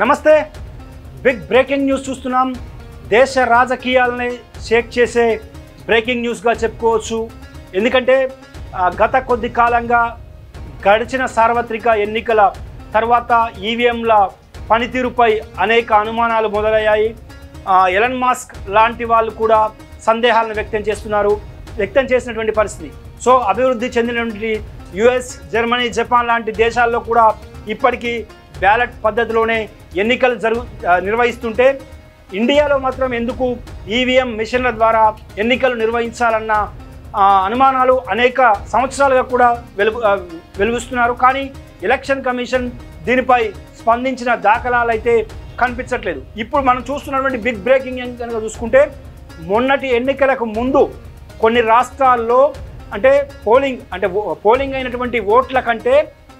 నమస్తే. Big breaking news చూస్తున్నాం. దేశ రాజకీయాలని షేక్ చేసే బ్రేకింగ్ న్యూస్గా చెప్పుకోవచ్చు. ఎందుకంటే గత కొద్ది కాలంగా గడిచిన సార్వత్రిక ఎన్నికల తర్వాత ఈవీఎంల పనితీరుపై అనేక అనుమానాలు మొదలయ్యాయి. ఎలన్ మాస్క్ లాంటి వాళ్ళు కూడా సందేహాలను వ్యక్తం చేస్తున్నారు. వ్యక్తం చేసినటువంటి పరిస్థితి. సో అభివృద్ధి చెందినటువంటి యుఎస్ జర్మనీ జపాన్ లాంటి దేశాల్లో కూడా ఇప్పటికీ బ్యాలెట్ పద్ధతిలోనే ఎన్నికలు జరుగు నిర్వహిస్తుంటే ఇండియాలో మాత్రం ఎందుకు ఈవీఎం మిషన్ల ద్వారా ఎన్నికలు నిర్వహించాలన్న అనుమానాలు అనేక సంవత్సరాలుగా కూడా వెలుగు వెలుగుస్తున్నారు. కానీ ఎలక్షన్ కమిషన్ దీనిపై స్పందించిన దాఖలాలు అయితే కనిపించట్లేదు. ఇప్పుడు మనం చూస్తున్నటువంటి బిగ్ బ్రేకింగ్ కనుక చూసుకుంటే మొన్నటి ఎన్నికలకు ముందు కొన్ని రాష్ట్రాల్లో అంటే పోలింగ్ అంటే పోలింగ్ అయినటువంటి ఓట్ల కంటే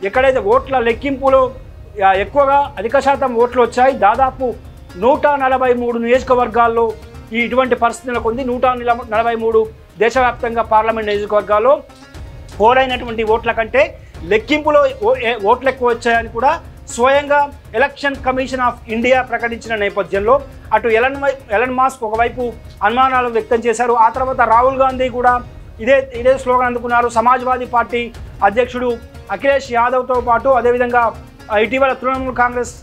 ఎక్కడైతే ఓట్ల లెక్కింపులో ఎక్కువగా అధిక శాతం ఓట్లు వచ్చాయి. దాదాపు నూట నలభై మూడు నియోజకవర్గాల్లో ఈ ఇటువంటి పరిస్థితి నెలకొంది. నూట నలభై మూడు దేశవ్యాప్తంగా పార్లమెంట్ నియోజకవర్గాల్లో పోరైనటువంటి ఓట్ల కంటే లెక్కింపులో ఓ- ఓట్లు ఎక్కువ వచ్చాయని కూడా స్వయంగా ఎలక్షన్ కమిషన్ ఆఫ్ ఇండియా ప్రకటించిన నేపథ్యంలో అటు ఎలన్ ఎలన్ మాస్క్ ఒకవైపు అనుమానాలు వ్యక్తం చేశారు. ఆ తర్వాత రాహుల్ గాంధీ కూడా ఇదే ఇదే స్లోగన్ అందుకున్నారు. సమాజ్వాదీ పార్టీ అధ్యక్షుడు అఖిలేష్ యాదవ్తో పాటు అదేవిధంగా ఇటీవల తృణమూల్ కాంగ్రెస్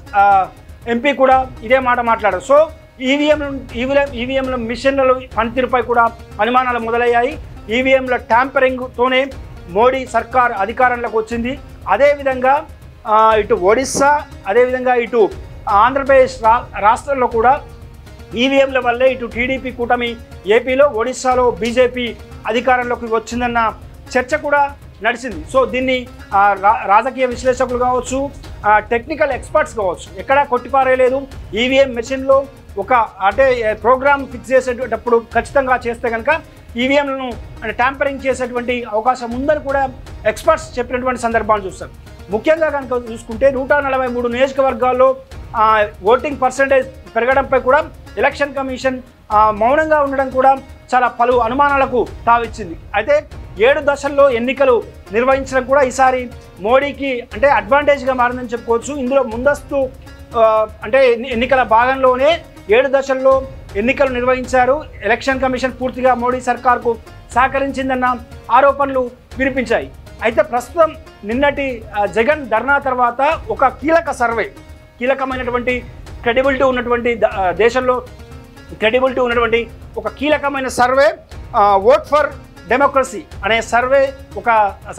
ఎంపీ కూడా ఇదే మాట మాట్లాడారు. సో ఈవీఎం ఈవీఎం ఈవీఎంల మిషన్ల పనితీరుపై కూడా అనుమానాలు మొదలయ్యాయి. ఈవీఎంల ట్యాంపరింగ్తోనే మోడీ సర్కార్ అధికారంలోకి వచ్చింది. అదేవిధంగా ఇటు ఒడిస్సా అదేవిధంగా ఇటు ఆంధ్రప్రదేశ్ రా రాష్ట్రంలో కూడా ఈవీఎంల వల్లే ఇటు టీడీపీ కూటమి ఏపీలో ఒడిస్సాలో బీజేపీ అధికారంలోకి వచ్చిందన్న చర్చ కూడా నడిచింది. సో దీన్ని రా- రాజకీయ విశ్లేషకులు కావచ్చు టెక్నికల్ ఎక్స్పర్ట్స్ కావచ్చు. ఎక్కడా కొట్టిపారేయలేదు. ఈవీఎం మెషిన్లో ఒక అంటే ప్రోగ్రామ్ ఫిక్స్ చేసేటప్పుడు ఖచ్చితంగా చేస్తే కనుక ఈవీఎంలను అంటే ట్యాంపరింగ్ చేసేటువంటి అవకాశం ఉందని కూడా ఎక్స్పర్ట్స్ చెప్పినటువంటి సందర్భాలు చూస్తాం. ముఖ్యంగా కనుక చూసుకుంటే నూట నలభై మూడు నియోజకవర్గాల్లో ఓటింగ్ పర్సంటేజ్ పెరగడంపై కూడా ఎలక్షన్ కమిషన్ మౌనంగా ఉండడం కూడా చాలా పలు అనుమానాలకు తావిచ్చింది. అయితే ఏడు దశల్లో ఎన్నికలు నిర్వహించడం కూడా ఈసారి మోడీకి అంటే అడ్వాంటేజ్గా మారిందని చెప్పుకోవచ్చు. ఇందులో ముందస్తు అంటే ఎన్ని- ఎన్నికల భాగంలోనే ఏడు దశల్లో ఎన్నికలు నిర్వహించారు. ఎలక్షన్ కమిషన్ పూర్తిగా మోడీ సర్కార్కు సహకరించిందన్న ఆరోపణలు వినిపించాయి. అయితే ప్రస్తుతం నిన్నటి జగన్ ధర్నా తర్వాత ఒక కీలక సర్వే కీలకమైనటువంటి క్రెడిబిలిటీ ఉన్నటువంటి ద- దేశంలో క్రెడిబిలిటీ ఉన్నటువంటి ఒక కీలకమైన సర్వే ఓట్ ఫర్ డెమోక్రసీ అనే సర్వే ఒక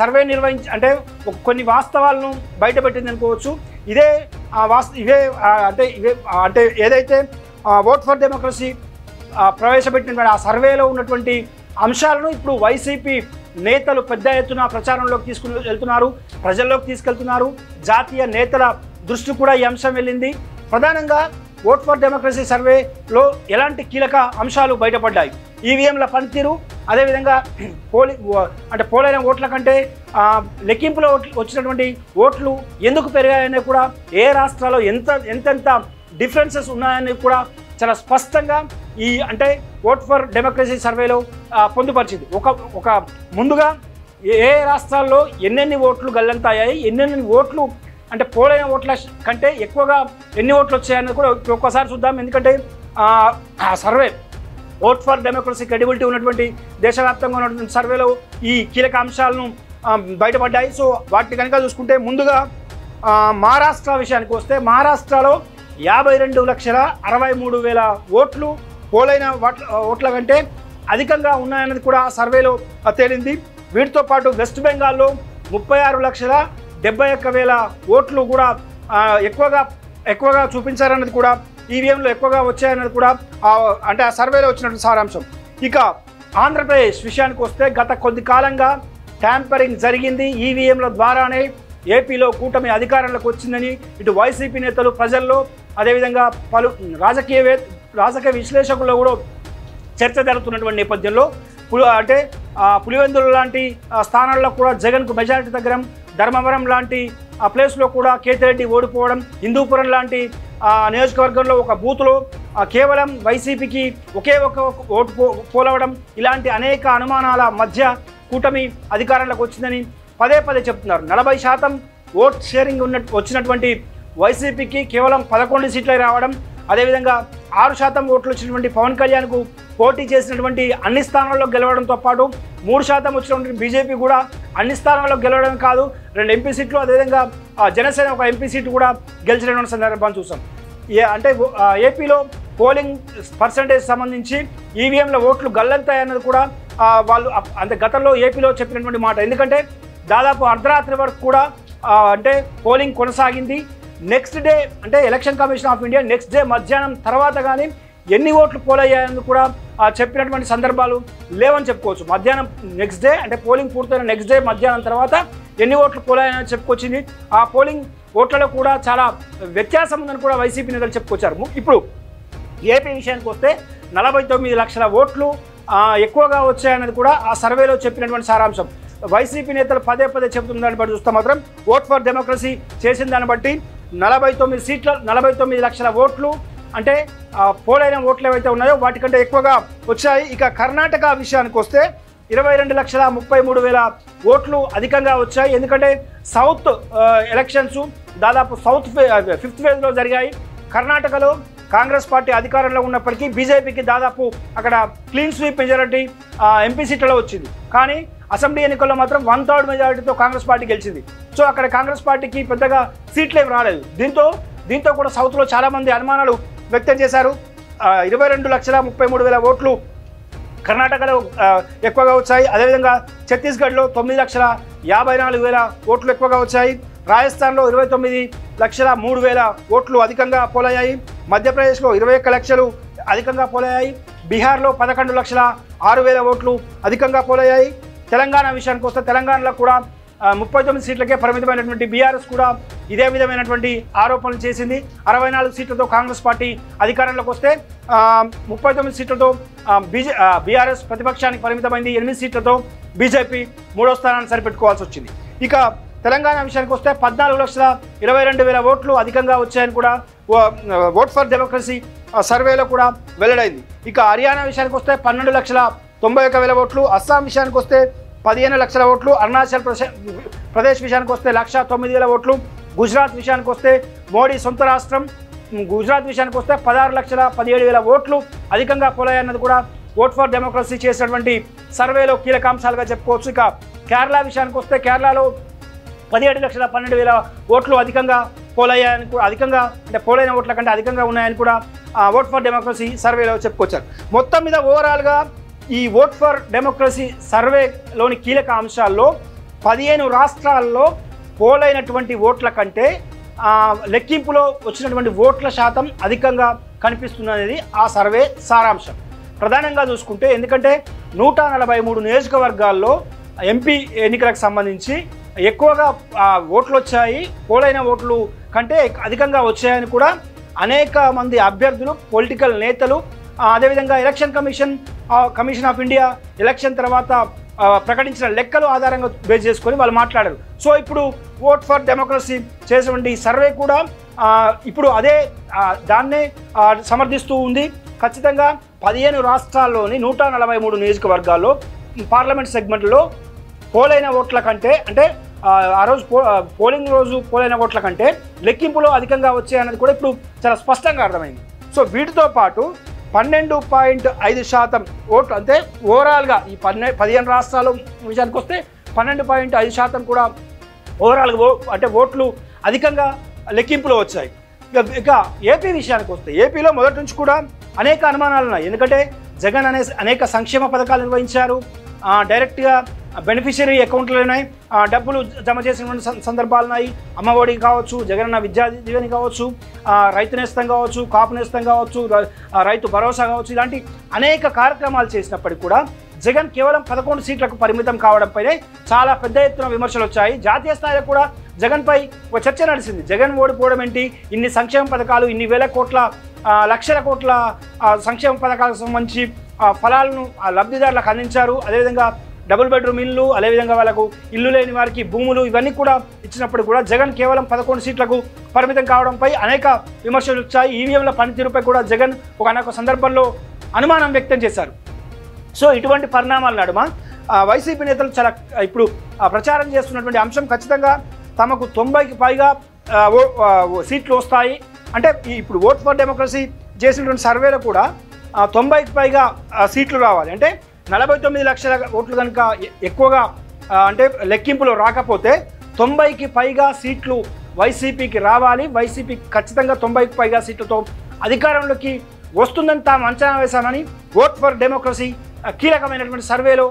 సర్వే నిర్వహించి అంటే కొన్ని వాస్తవాలను బయటపెట్టింది అనుకోవచ్చు. ఇదే ఆ, వాస్త ఇవే అంటే ఇవే అంటే ఏదైతే ఓట్ ఫర్ డెమోక్రసీ ప్రవేశపెట్టినటువంటి ఆ సర్వేలో ఉన్నటువంటి అంశాలను ఇప్పుడు వైసీపీ నేతలు పెద్ద ఎత్తున ప్రచారంలోకి తీసుకుని వెళ్తున్నారు ప్రజల్లోకి తీసుకెళ్తున్నారు. జాతీయ నేతల దృష్టి కూడా ఈ అంశం వెళ్ళింది. ప్రధానంగా ఓట్ ఫర్ డెమోక్రసీ సర్వేలో ఎలాంటి కీలక అంశాలు బయటపడ్డాయి? ఈవీఎంల పనితీరు అదేవిధంగా పోలి అంటే పోలైన ఓట్ల కంటే లెక్కింపులో ఓట్లు- వచ్చినటువంటి ఓట్లు ఎందుకు పెరిగాయనే కూడా ఏ రాష్ట్రాల్లో ఎంత ఎంతెంత డిఫరెన్సెస్ ఉన్నాయని కూడా చాలా స్పష్టంగా ఈ అంటే ఓట్ ఫర్ డెమోక్రసీ సర్వేలో పొందుపరిచింది. ఒక ఒక ముందుగా ఏ రాష్ట్రాల్లో ఎన్నెన్ని ఓట్లు గల్లంతాయాయి ఎన్నెన్ని ఓట్లు అంటే పోలైన ఓట్ల కంటే ఎక్కువగా ఎన్ని ఓట్లు వచ్చాయని కూడా ఒక్కసారి చూద్దాం. ఎందుకంటే ఆ survey vote for democracy credibility ఉన్నటువంటి దేశవ్యాప్తంగా ఉన్నటువంటి సర్వేలో ఈ కీలక అంశాలను బయటపడ్డాయి. సో వాటిని కనుక చూసుకుంటే ముందుగా మహారాష్ట్ర విషయానికి వస్తే మహారాష్ట్రలో యాభై రెండు లక్షల అరవై మూడు వేల ఓట్లు పోలైన వాట్ల ఓట్ల కంటే అధికంగా ఉన్నాయన్నది కూడా సర్వేలో తేలింది. వీటితో పాటు వెస్ట్ బెంగాల్లో ముప్పై ఆరు లక్షల డెబ్బై ఒక్క వేల ఓట్లు కూడా ఎక్కువగా ఎక్కువగా చూపించారన్నది కూడా ఈవీఎంలో ఎక్కువగా వచ్చాయన్నది కూడా అంటే ఆ సర్వేలో వచ్చినటువంటి సారాంశం. ఇక ఆంధ్రప్రదేశ్ విషయానికి వస్తే గత కొద్ది కాలంగా ట్యాంపరింగ్ జరిగింది. ఈవీఎంల ద్వారానే ఏపీలో కూటమి అధికారంలోకి వచ్చిందని ఇటు వైసీపీ నేతలు ప్రజల్లో అదేవిధంగా పలు రాజకీయవే రాజకీయ విశ్లేషకుల్లో కూడా చర్చ జరుగుతున్నటువంటి నేపథ్యంలో పులి అంటే పులివెందులు లాంటి స్థానాల్లో కూడా జగన్కు మెజారిటీ దగ్గరం ధర్మవరం లాంటి ఆ ప్లేస్లో కూడా కేతిరెడ్డి ఓడిపోవడం హిందూపురం లాంటి నియోజకవర్గంలో ఒక బూత్లో కేవలం వైసీపీకి ఒకే ఒక ఓటు పో పోలవడం ఇలాంటి అనేక అనుమానాల మధ్య కూటమి అధికారంలోకి వచ్చిందని పదే పదే చెప్తున్నారు. నలభై శాతం ఓట్ షేరింగ్ ఉన్న వచ్చినటువంటి వైసీపీకి కేవలం పదకొండు సీట్లే రావడం అదేవిధంగా ఆరు శాతం ఓట్లు వచ్చినటువంటి పవన్ కళ్యాణ్కు పోటీ చేసినటువంటి అన్ని స్థానాల్లో గెలవడంతో పాటు మూడు శాతం వచ్చినటువంటి బీజేపీ కూడా అన్ని స్థానాల్లో గెలవడం కాదు. రెండు ఎంపీ సీట్లు అదేవిధంగా జనసేన ఒక ఎంపీ సీటు కూడా గెలిచినటువంటి సందర్భాన్ని చూసాం. ఏ అంటే ఏపీలో పోలింగ్ పర్సంటేజ్ సంబంధించి ఈవీఎంల ఓట్లు గల్లంతాయన్నది కూడా వాళ్ళు అంత గతంలో ఏపీలో చెప్పినటువంటి మాట. ఎందుకంటే దాదాపు అర్ధరాత్రి వరకు కూడా అంటే పోలింగ్ కొనసాగింది. నెక్స్ట్ డే అంటే election commission of India next day మధ్యాహ్నం తర్వాత కానీ ఎన్ని ఓట్లు పోలయ్యాయని కూడా ఆ, చెప్పినటువంటి సందర్భాలు లేవని చెప్పుకోవచ్చు. మధ్యాహ్నం నెక్స్ట్ డే అంటే పోలింగ్ పూర్తయిన నెక్స్ట్ డే మధ్యాహ్నం తర్వాత ఎన్ని ఓట్లు పోలయ్యాయని చెప్పుకొచ్చింది. ఆ పోలింగ్ ఓట్లలో కూడా చాలా వ్యత్యాసం ఉందని కూడా వైసీపీ నేతలు చెప్పుకొచ్చారు. ఇప్పుడు ఏపీ విషయానికి వస్తే నలభై తొమ్మిది లక్షల ఓట్లు ఎక్కువగా వచ్చాయన్నది కూడా ఆ సర్వేలో చెప్పినటువంటి సారాంశం. వైసీపీ నేతలు పదే పదే చెబుతున్న దాన్ని బట్టి చూస్తే మాత్రం ఓట్ ఫర్ డెమోక్రసీ చేసిన దాన్ని బట్టి నలభై తొమ్మిది సీట్ల నలభై తొమ్మిది లక్షల ఓట్లు అంటే పోలైన ఓట్లు ఏవైతే ఉన్నాయో వాటికంటే ఎక్కువగా వచ్చాయి. ఇక కర్ణాటక విషయానికి వస్తే ఇరవై రెండు లక్షల ముప్పై మూడు వేల ఓట్లు అధికంగా వచ్చాయి. ఎందుకంటే సౌత్ ఎలక్షన్స్ దాదాపు సౌత్ ఫే ఫిఫ్త్ ఫేజ్లో జరిగాయి. కర్ణాటకలో కాంగ్రెస్ పార్టీ అధికారంలో ఉన్నప్పటికీ బీజేపీకి దాదాపు అక్కడ క్లీన్ స్వీప్ మెజారిటీ ఎంపీ సీట్లలో వచ్చింది. కానీ అసెంబ్లీ ఎన్నికల్లో మాత్రం వన్ థర్డ్ మెజారిటీతో కాంగ్రెస్ పార్టీ గెలిచింది. సో అక్కడ కాంగ్రెస్ పార్టీకి పెద్దగా సీట్లు ఏమి రాలేదు. దీంతో దీంతో కూడా సౌత్లో చాలామంది అనుమానాలు వ్యక్తం చేశారు. ఇరవై రెండు లక్షల ముప్పై మూడు వేల ఓట్లు కర్ణాటకలో ఎక్కువగా వచ్చాయి. అదేవిధంగా ఛత్తీస్గఢ్లో తొమ్మిది లక్షల యాభై నాలుగు వేల ఓట్లు ఎక్కువగా వచ్చాయి. రాజస్థాన్లో ఇరవై తొమ్మిది లక్షల మూడు వేల ఓట్లు అధికంగా పోలయ్యాయి. మధ్యప్రదేశ్లో ఇరవై ఒక్క లక్షలు అధికంగా పోలయ్యాయి. బీహార్లో పదకొండు లక్షల ఆరు వేల ఓట్లు అధికంగా పోలయ్యాయి. తెలంగాణ విషయానికి వస్తే తెలంగాణలో కూడా ముప్పై తొమ్మిది సీట్లకే పరిమితమైనటువంటి బీఆర్ఎస్ కూడా ఇదే విధమైనటువంటి ఆరోపణలు చేసింది. అరవై నాలుగు సీట్లతో కాంగ్రెస్ పార్టీ అధికారంలోకి వస్తే ముప్పై తొమ్మిది సీట్లతో బీజే బీఆర్ఎస్ ప్రతిపక్షానికి పరిమితమైంది. ఎనిమిది సీట్లతో బీజేపీ మూడో స్థానాన్ని సరిపెట్టుకోవాల్సి వచ్చింది. ఇక తెలంగాణ విషయానికి వస్తే పద్నాలుగు లక్షల ఇరవై రెండు వేల ఓట్లు అధికంగా వచ్చాయని కూడా ఓట్ ఫర్ డెమోక్రసీ సర్వేలో కూడా వెల్లడైంది. ఇక హర్యానా విషయానికి వస్తే పన్నెండు లక్షల తొంభై ఒక్క వేల ఓట్లు అస్సాం విషయానికి వస్తే పదిహేను లక్షల ఓట్లు అరుణాచల్ ప్రదేశ్ ప్రదేశ్ విషయానికి వస్తే లక్ష తొమ్మిది వేల ఓట్లు గుజరాత్ విషయానికి వస్తే మోడీ సొంత రాష్ట్రం గుజరాత్ విషయానికి వస్తే పదహారు లక్షల పదిహేడు వేల ఓట్లు అధికంగా పోలాయన్నది కూడా ఓట్ ఫర్ డెమోక్రసీ చేసినటువంటి సర్వేలో కీలక అంశాలుగా చెప్పుకోవచ్చు. ఇక కేరళ విషయానికి వస్తే కేరళలో పదిహేడు లక్షల పన్నెండు వేల ఓట్లు అధికంగా పోలయ్యాయని కూడా అధికంగా అంటే పోలైన ఓట్ల కంటే అధికంగా ఉన్నాయని కూడా ఓట్ ఫర్ డెమోక్రసీ సర్వేలో చెప్పుకొచ్చారు. మొత్తం మీద ఓవరాల్గా ఈ ఓట్ ఫర్ డెమోక్రసీ సర్వేలోని కీలక అంశాల్లో పదిహేను రాష్ట్రాల్లో పోలైనటువంటి ఓట్ల కంటే లెక్కింపులో వచ్చినటువంటి ఓట్ల శాతం అధికంగా కనిపిస్తున్నది ఆ సర్వే సారాంశం. ప్రధానంగా చూసుకుంటే ఎందుకంటే నూట నలభై మూడు నియోజకవర్గాల్లో ఎంపీ ఎన్నికలకు సంబంధించి ఎక్కువగా ఓట్లు వచ్చాయి. పోలైన ఓట్లు కంటే అధికంగా వచ్చాయని కూడా అనేక మంది అభ్యర్థులు పొలిటికల్ నేతలు అదేవిధంగా election commission commission of India election తర్వాత ప్రకటించిన లెక్కలు ఆధారంగా బేస్ చేసుకొని వాళ్ళు మాట్లాడారు. సో ఇప్పుడు ఓట్ ఫర్ డెమోక్రసీ చేసినటువంటి సర్వే కూడా ఇప్పుడు అదే దాన్నే సమర్థిస్తూ ఉంది. ఖచ్చితంగా పదిహేను రాష్ట్రాల్లోని నూట నలభై మూడు నియోజకవర్గాల్లో పార్లమెంట్ సెగ్మెంట్లో పోలైన ఓట్ల కంటే అంటే ఆ, రోజు పో పోలింగ్ రోజు పోలైన ఓట్ల కంటే లెక్కింపులో అధికంగా వచ్చాయన్నది కూడా ఇప్పుడు చాలా స్పష్టంగా అర్థమైంది. సో వీటితో పాటు పన్నెండు పాయింట్ ఐదు శాతం ఓట్లు. అంటే ఓవరాల్గా ఈ పన్నె పదిహేను రాష్ట్రాల విషయానికి వస్తే పన్నెండు పాయింట్ ఐదు శాతం కూడా ఓవరాల్గా ఓ అంటే ఓట్లు అధికంగా లెక్కింపులో వచ్చాయి. ఇక ఇక ఏపీ విషయానికి వస్తే ఏపీలో మొదటి నుంచి కూడా అనేక అనుమానాలు ఉన్నాయి ఎందుకంటే జగన్ అనే అనేక సంక్షేమ పథకాలు నిర్వహించారు. డైరెక్ట్గా బెనిఫిషియరీ అకౌంట్లు ఉన్నాయి. ఆ, డబ్బులు జమ చేసినటువంటి సందర్భాలు ఉన్నాయి. అమ్మఒడి కావచ్చు జగనన్న విద్యా దీవెని కావచ్చు రైతు నేస్తం కావచ్చు కాపు నేస్తం కావచ్చు రైతు భరోసా కావచ్చు ఇలాంటి అనేక కార్యక్రమాలు చేసినప్పటికీ కూడా జగన్ కేవలం పదకొండు సీట్లకు పరిమితం కావడంపైనే చాలా పెద్ద ఎత్తున విమర్శలు వచ్చాయి. జాతీయ స్థాయిలో కూడా జగన్పై ఒక చర్చ నడిచింది. జగన్ ఓడిపోవడం ఏంటి? ఇన్ని సంక్షేమ పథకాలు ఇన్ని వేల కోట్ల లక్షల కోట్ల సంక్షేమ పథకాలకు సంబంధించి ఫలాలను ఆ లబ్ధిదారులకు అందించారు. అదేవిధంగా డబుల్ బెడ్రూమ్ ఇల్లు అదేవిధంగా వాళ్ళకు ఇల్లు లేని వారికి భూములు ఇవన్నీ కూడా ఇచ్చినప్పుడు కూడా జగన్ కేవలం పదకొండు సీట్లకు పరిమితం కావడంపై అనేక విమర్శలు వచ్చాయి. ఈవీఎంల పనితీరుపై కూడా జగన్ ఒక అనేక సందర్భంలో అనుమానం వ్యక్తం చేశారు. సో ఇటువంటి పరిణామాల నడుమ? వైసీపీ నేతలు చాలా ఇప్పుడు ప్రచారం చేస్తున్నటువంటి అంశం ఖచ్చితంగా తమకు తొంభైకి పైగా ఓ- సీట్లు వస్తాయి. అంటే ఇప్పుడు ఓట్ ఫర్ డెమోక్రసీ చేసినటువంటి సర్వేలో కూడా తొంభైకి పైగా సీట్లు రావాలి. అంటే నలభై తొమ్మిది లక్షల ఓట్లు కనుక ఎక్కువగా అంటే లెక్కింపులో రాకపోతే తొంభైకి పైగా సీట్లు వైసీపీకి రావాలి. వైసీపీ ఖచ్చితంగా తొంభైకి పైగా సీట్లతో అధికారంలోకి వస్తుందని తాము అంచనా వేశామని ఓట్ ఫర్ డెమోక్రసీ కీలకమైనటువంటి సర్వేలో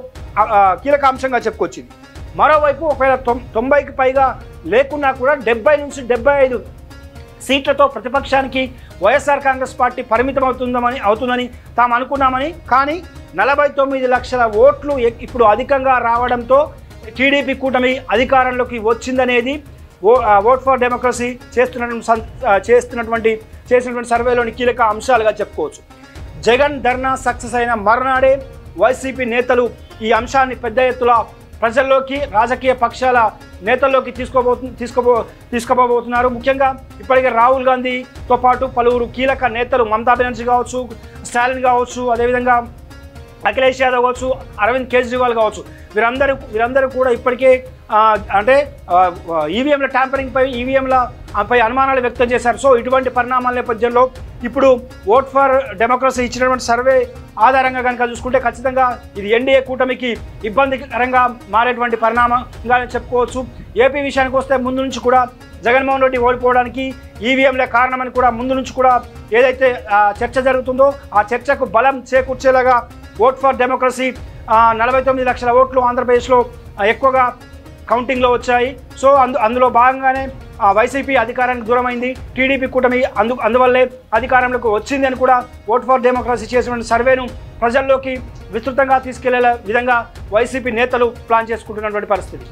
కీలక అంశంగా చెప్పుకొచ్చింది. మరోవైపు ఒకవేళ తొం తొంభైకి పైగా లేకున్నా కూడా డెబ్బై నుంచి డెబ్బై ఐదు సీట్లతో ప్రతిపక్షానికి వైఎస్ఆర్ కాంగ్రెస్ పార్టీ పరిమితం అవుతుందని అవుతుందని తాము అనుకున్నామని కానీ నలభై తొమ్మిది లక్షల ఓట్లు ఇప్పుడు అధికంగా రావడంతో టీడీపీ కూటమి అధికారంలోకి వచ్చిందనేది ఓ ఓట్ ఫర్ డెమోక్రసీ చేస్తున్నటువంటి సం- చేస్తున్నటువంటి చేసినటువంటి సర్వేలోని కీలక అంశాలుగా చెప్పుకోవచ్చు. జగన్ ధర్నా సక్సెస్ అయిన మర్నాడే వైసీపీ నేతలు ఈ అంశాన్ని పెద్ద ఎత్తున ప్రజల్లోకి రాజకీయ పక్షాల నేతల్లోకి తీసుకోబోతు తీసుకోబో తీసుకోబోతున్నారు. ముఖ్యంగా ఇప్పటికే రాహుల్ గాంధీతో పాటు పలువురు కీలక నేతలు మమతా బెనర్జీ కావచ్చు స్టాలిన్ కావచ్చు అదేవిధంగా అఖిలేష్ యాదవ్ కావచ్చు అరవింద్ కేజ్రీవాల్ కావచ్చు. వీరందరూ వీరందరూ కూడా ఇప్పటికే అంటే ఈవీఎంల ట్యాంపరింగ్ పై ఈవీఎంల పై అనుమానాలు వ్యక్తం చేశారు. సో ఇటువంటి పరిణామాల నేపథ్యంలో ఇప్పుడు ఓట్ ఫర్ డెమోక్రసీ ఇచ్చినటువంటి సర్వే ఆధారంగా కనుక చూసుకుంటే ఖచ్చితంగా ఇది ఎన్డీఏ కూటమికి ఇబ్బందికరంగా మారేటువంటి పరిణామంగా చెప్పుకోవచ్చు. ఏపీ విషయానికి వస్తే ముందు నుంచి కూడా జగన్మోహన్ రెడ్డి ఓడిపోవడానికి ఈవీఎంలే కారణమని కూడా ముందు నుంచి కూడా ఏదైతే చర్చ జరుగుతుందో ఆ చర్చకు బలం చేకూర్చేలాగా ఓట్ ఫర్ డెమోక్రసీ నలభై తొమ్మిది లక్షల ఓట్లు ఆంధ్రప్రదేశ్లో ఎక్కువగా కౌంటింగ్లో వచ్చాయి. సో అందు అందులో భాగంగానే ఆ, వైసీపీ అధికారానికి దూరమైంది. టీడీపీ కూటమి అందు అందువల్లే అధికారంలోకి వచ్చింది అని కూడా ఓట్ ఫర్ డెమోక్రసీ చేసినటువంటి సర్వేను ప్రజల్లోకి విస్తృతంగా తీసుకెళ్ళే విధంగా వైసీపీ నేతలు ప్లాన్ చేసుకుంటున్నటువంటి పరిస్థితి.